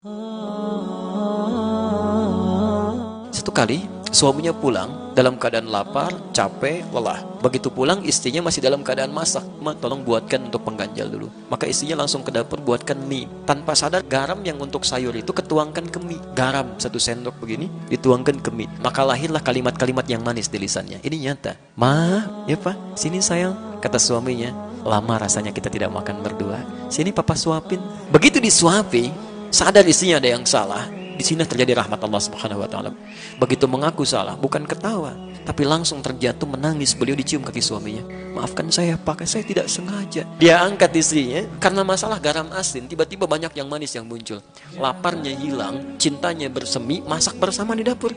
Satu kali suaminya pulang dalam keadaan lapar, capek, lelah. Begitu pulang istrinya masih dalam keadaan masak. Ma, tolong buatkan untuk pengganjal dulu. Maka istrinya langsung ke dapur buatkan mie. Tanpa sadar garam yang untuk sayur itu ketuangkan ke mie. Garam satu sendok begini dituangkan ke mie. Maka lahirlah kalimat-kalimat yang manis di lisannya. Ini nyata. Ma, ya pak, sini sayang. Kata suaminya, lama rasanya kita tidak makan berdua. Sini papa suapin. Begitu disuapi, sadar istrinya ada yang salah, di sini terjadi rahmat Allah Subhanahu wa taala. Begitu mengaku salah, bukan ketawa, tapi langsung terjatuh menangis. Beliau dicium kaki suaminya. Maafkan saya, Pak, saya tidak sengaja. Dia angkat istrinya karena masalah garam asin, tiba-tiba banyak yang manis yang muncul. Laparnya hilang, cintanya bersemi, masak bersama di dapur.